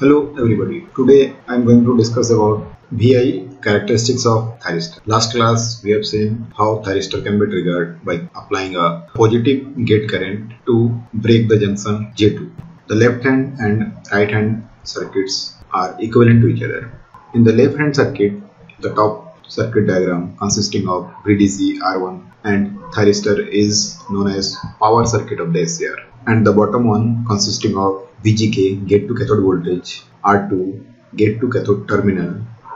Hello everybody. Today I am going to discuss about VI characteristics of thyristor. Last class we have seen how thyristor can be triggered by applying a positive gate current to break the junction J2. The left hand and right hand circuits are equivalent to each other. In the left hand circuit, the top circuit diagram consisting of VDC R1 and thyristor is known as power circuit of the SCR and the bottom one consisting of VGK gate to cathode voltage R2 gate to cathode terminal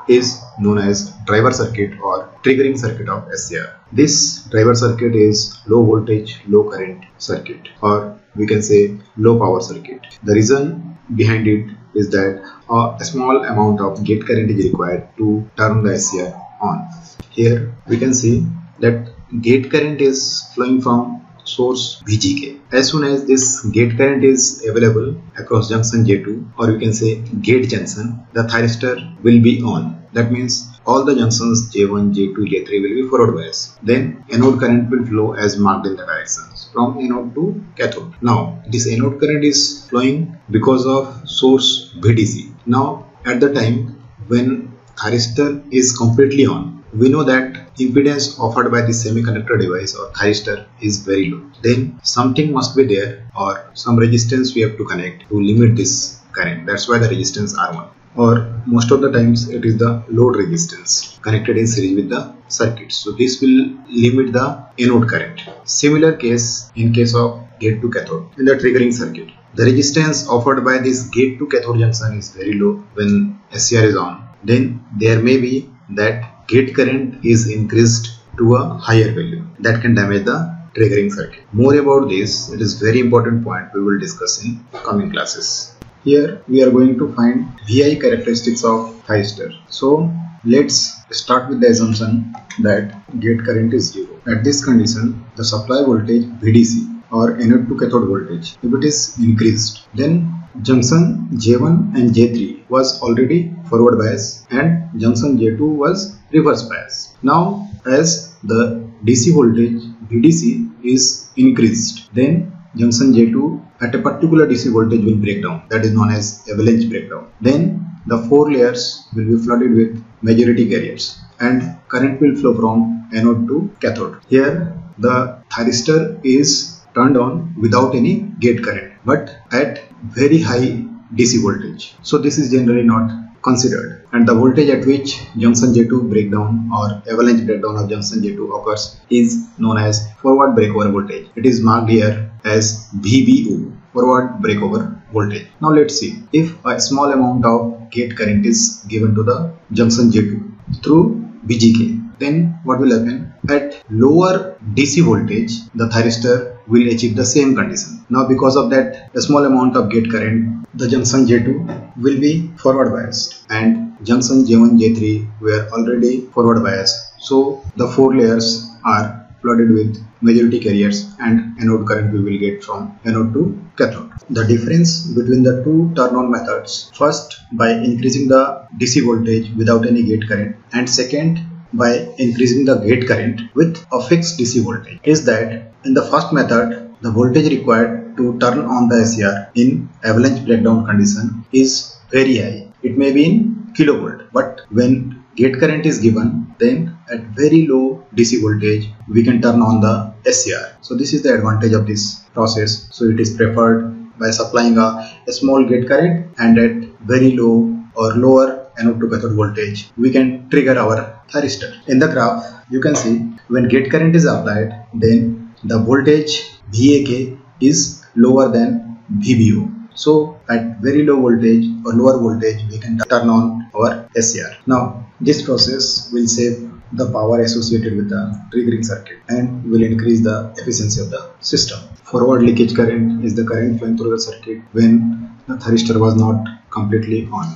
is known as driver circuit or triggering circuit of SCR. This driver circuit is low voltage low current circuit or we can say low power circuit. The reason behind it is that a small amount of gate current is required to turn the SCR on. Here we can see that gate current is flowing from source VGK. As soon as this gate current is available across junction J2 or you can say gate junction, the thyristor will be on. That means all the junctions J1, J2, J3 will be forward bias. Then anode current will flow as marked in the directions from anode to cathode. Now this anode current is flowing because of source VDC. Now at the time when thyristor is completely on, we know that impedance offered by the semiconductor device or thyristor is very low. Then something must be there or some resistance we have to connect to limit this current. That's why the resistance R1 or most of the times it is the load resistance connected in series with the circuit. So this will limit the anode current. Similar case in case of gate to cathode in the triggering circuit. The resistance offered by this gate to cathode junction is very low when SCR is on. Then there may be that gate current is increased to a higher value that can damage the triggering circuit. More about this, it is very important point we will discuss in coming classes. Here we are going to find VI characteristics of thyristor. So let's start with the assumption that gate current is zero. At this condition, the supply voltage VDC or anode to cathode voltage, if it is increased, then junction J1 and J3 was already forward bias and junction J2 was reverse bias. Now as the DC voltage VDC is increased then junction J2 at a particular DC voltage will break down that is known as avalanche breakdown. Then the four layers will be flooded with majority carriers and current will flow from anode to cathode. Here the thyristor is turned on without any gate current but at very high DC voltage. So this is generally not considered and the voltage at which junction J2 breakdown or avalanche breakdown of junction J2 occurs is known as forward breakover voltage. It is marked here as VBO forward breakover voltage. Now let's see if a small amount of gate current is given to the junction J2 through VGK then what will happen at lower DC voltage the thyristor will achieve the same condition. Now because of that a small amount of gate current the junction J2 will be forward biased and junction J1 J3 were already forward biased so the four layers are flooded with majority carriers and anode current we will get from anode to cathode. The difference between the two turn on methods first by increasing the DC voltage without any gate current and second by increasing the gate current with a fixed DC voltage is that in the first method the voltage required to turn on the SCR in avalanche breakdown condition is very high. It may be in kilovolt but when gate current is given then at very low DC voltage we can turn on the SCR. So this is the advantage of this process. So it is preferred by supplying a, a small gate current and at very low or lower anode to cathode voltage, we can trigger our thyristor. In the graph, you can see when gate current is applied, then the voltage VAK is lower than VBO. So at very low voltage or lower voltage, we can turn on our SCR. Now this process will save the power associated with the triggering circuit and will increase the efficiency of the system. Forward leakage current is the current flowing through the circuit when the thyristor was not completely on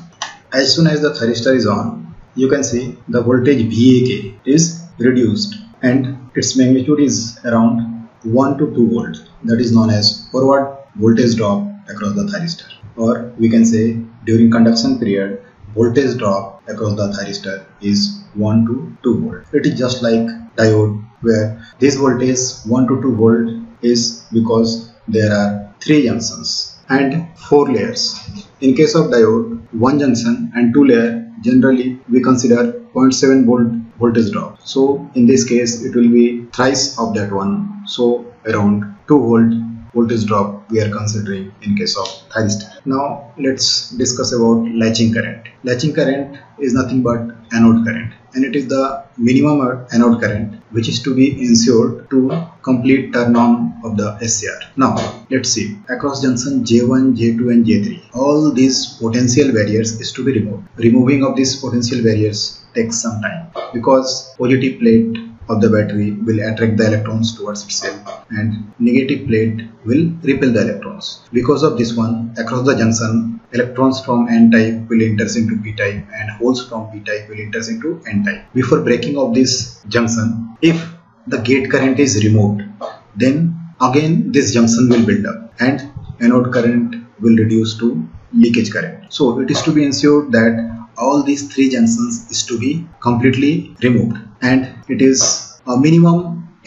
as soon as the thyristor is on you can see the voltage VAK is reduced and its magnitude is around 1 to 2 volt that is known as forward voltage drop across the thyristor or we can say during conduction period voltage drop across the thyristor is 1 to 2 volt. It is just like diode where this voltage 1 to 2 volt is because there are three junctions and 4 layers. In case of diode, 1 junction and 2 layer generally we consider 0.7 volt voltage drop. So in this case it will be thrice of that one. So around 2 volt voltage drop we are considering in case of thyristor. Now let's discuss about latching current. Latching current is nothing but anode current and it is the minimum anode current which is to be ensured to complete turn on of the SCR. Now let's see across junction J1, J2 and J3 all these potential barriers is to be removed. Removing of these potential barriers takes some time because positive plate of the battery will attract the electrons towards itself and negative plate will repel the electrons. Because of this one, across the junction, electrons from n-type will enter into p-type and holes from p-type will enter into n-type. Before breaking of this junction, if the gate current is removed, then again this junction will build up and anode current will reduce to leakage current. So it is to be ensured that all these three junctions is to be completely removed and it is a minimum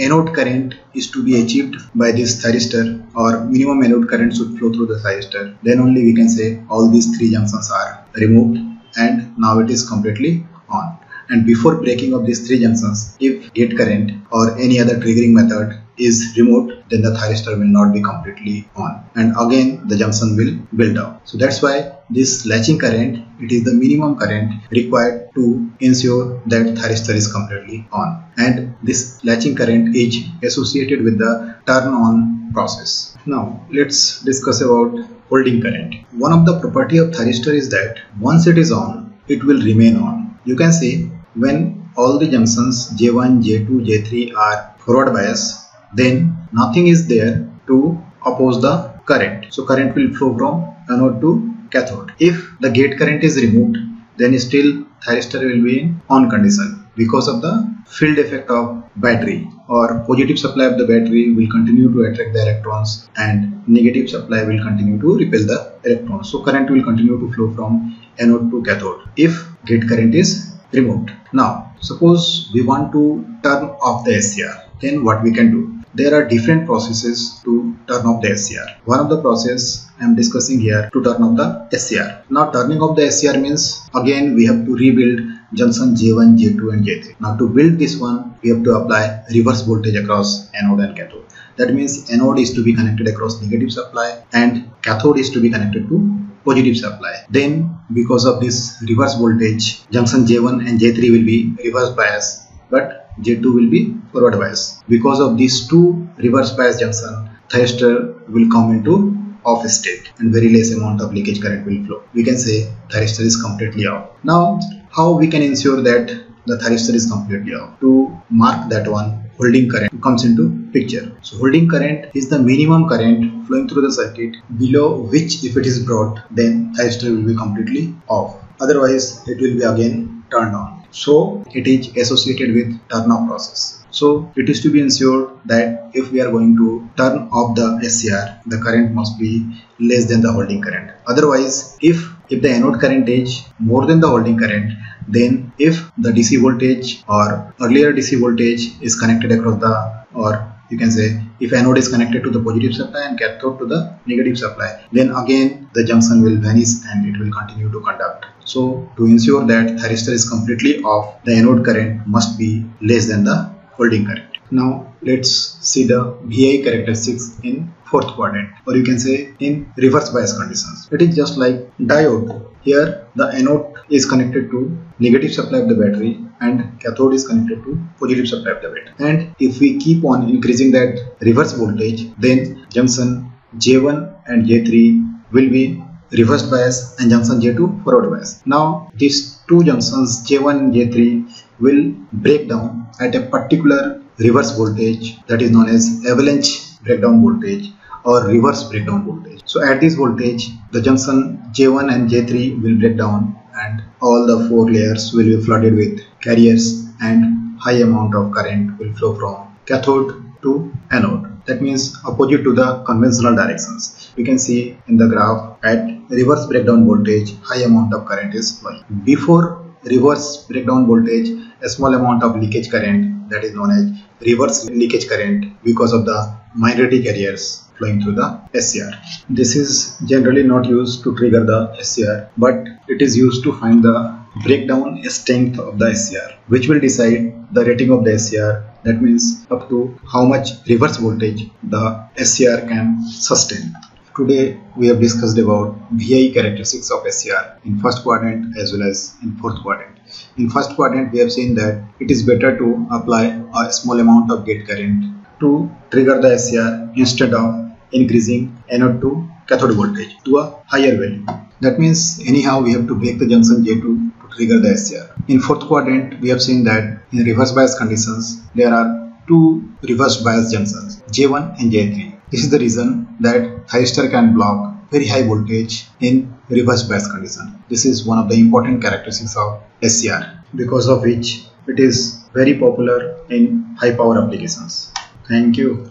anode current is to be achieved by this thyristor or minimum anode current should flow through the thyristor. Then only we can say all these three junctions are removed and now it is completely on. And before breaking of these three junctions if gate current or any other triggering method is removed then the thyristor will not be completely on. And again the junction will build up so that's why this latching current it is the minimum current required to ensure that thyristor is completely on. And this latching current is associated with the turn on process. Now let's discuss about holding current. One of the property of thyristor is that once it is on it will remain on. You can see when all the junctions J1, J2, J3 are forward bias then nothing is there to oppose the current. So current will flow from anode to cathode. If the gate current is removed, then still thyristor will be in on condition because of the field effect of battery or positive supply of the battery will continue to attract the electrons and negative supply will continue to repel the electrons. So current will continue to flow from anode to cathode if gate current is removed. Now suppose we want to turn off the SCR then what we can do? There are different processes to turn off the SCR. One of the process I am discussing here to turn off the SCR. Now turning off the SCR means again we have to rebuild junction J1, J2 and J3. Now to build this one we have to apply reverse voltage across anode and cathode. That means anode is to be connected across negative supply and cathode is to be connected to positive supply. Then because of this reverse voltage junction J1 and J3 will be reverse bias but J2 will be forward bias. Because of these two reverse bias junction, thyristor will come into off state and very less amount of leakage current will flow. We can say thyristor is completely off. Now, how we can ensure that the thyristor is completely off? To mark that one, holding current comes into picture. So holding current is the minimum current flowing through the circuit below which if it is brought then thyristor will be completely off. Otherwise it will be again turned on. So it is associated with turn off process. So it is to be ensured that if we are going to turn off the SCR, the current must be less than the holding current. Otherwise, if if the anode current is more than the holding current, then if the DC voltage or earlier DC voltage is connected across the or you can say if anode is connected to the positive supply and cathode to the negative supply then again the junction will vanish and it will continue to conduct. So to ensure that thyristor is completely off the anode current must be less than the holding current. Now let's see the VI characteristics in fourth quadrant or you can say in reverse bias conditions. It is just like diode. Here the anode is connected to negative supply of the battery and cathode is connected to positive supply of the battery. And if we keep on increasing that reverse voltage, then junction J1 and J3 will be reverse bias and junction J2 forward bias. Now these two junctions J1 and J3 will break down at a particular reverse voltage that is known as avalanche breakdown voltage or reverse breakdown voltage. So at this voltage the junction J1 and J3 will break down and all the four layers will be flooded with carriers and high amount of current will flow from cathode to anode. That means opposite to the conventional directions. We can see in the graph at reverse breakdown voltage high amount of current is flowing. Before reverse breakdown voltage a small amount of leakage current that is known as reverse leakage current because of the minority carriers flowing through the SCR. This is generally not used to trigger the SCR but it is used to find the breakdown strength of the SCR which will decide the rating of the SCR that means up to how much reverse voltage the SCR can sustain. Today we have discussed about VI characteristics of SCR in first quadrant as well as in fourth quadrant. In first quadrant we have seen that it is better to apply a small amount of gate current to trigger the SCR instead of increasing anode to cathode voltage to a higher value. That means anyhow we have to break the junction J2 to trigger the SCR. In fourth quadrant we have seen that in reverse bias conditions there are two reverse bias junctions J1 and J3 this is the reason that thyristor can block very high voltage in reverse bias condition. This is one of the important characteristics of SCR because of which it is very popular in high power applications. Thank you.